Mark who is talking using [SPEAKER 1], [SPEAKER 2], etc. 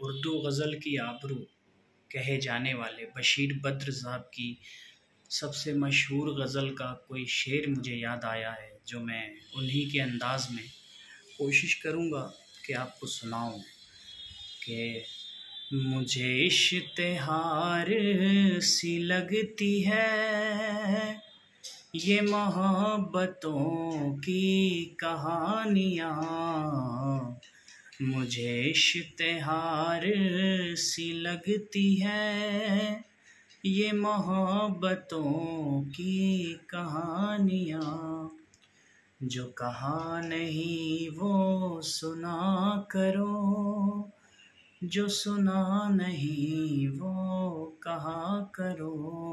[SPEAKER 1] उर्दू गज़ल की आबरू कहे जाने वाले बशीर बद्र साहब की सबसे मशहूर गज़ल का कोई शेर मुझे याद आया है, जो मैं उन्हीं के अंदाज़ में कोशिश करूँगा कि आपको सुनाऊँ कि मुझे इश्तहार सी लगती है, ये मोहब्बतों की कहानियाँ मुझे इश्तेहार सी लगती है। ये मोहब्बतों की कहानियाँ, जो कहा नहीं वो सुना करो, जो सुना नहीं वो कहा करो।